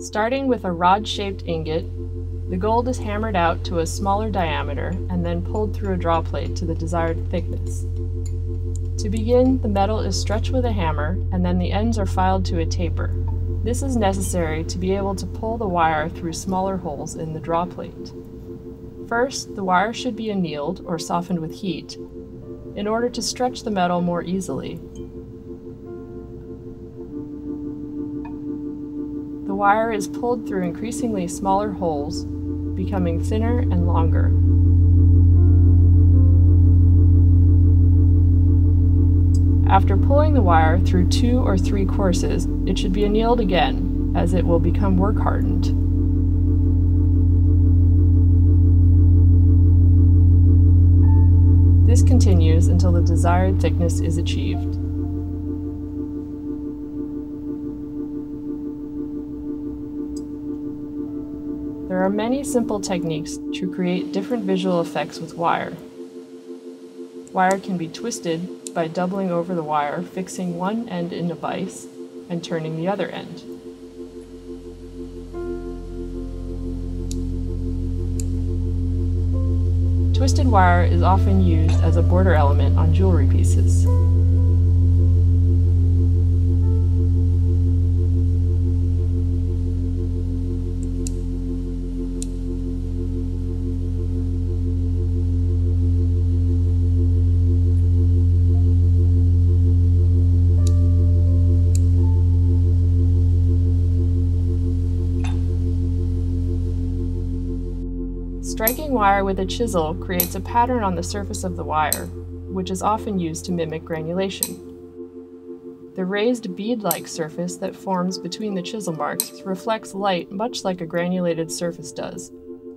Starting with a rod-shaped ingot, the gold is hammered out to a smaller diameter and then pulled through a draw plate to the desired thickness. To begin, the metal is stretched with a hammer and then the ends are filed to a taper. This is necessary to be able to pull the wire through smaller holes in the draw plate. First, the wire should be annealed or softened with heat in order to stretch the metal more easily. Wire is pulled through increasingly smaller holes, becoming thinner and longer. After pulling the wire through two or three courses, it should be annealed again, as it will become work hardened. This continues until the desired thickness is achieved. There are many simple techniques to create different visual effects with wire. Wire can be twisted by doubling over the wire, fixing one end in a vise, and turning the other end. Twisted wire is often used as a border element on jewelry pieces. Striking wire with a chisel creates a pattern on the surface of the wire, which is often used to mimic granulation. The raised bead-like surface that forms between the chisel marks reflects light much like a granulated surface does,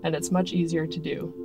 and it's much easier to do.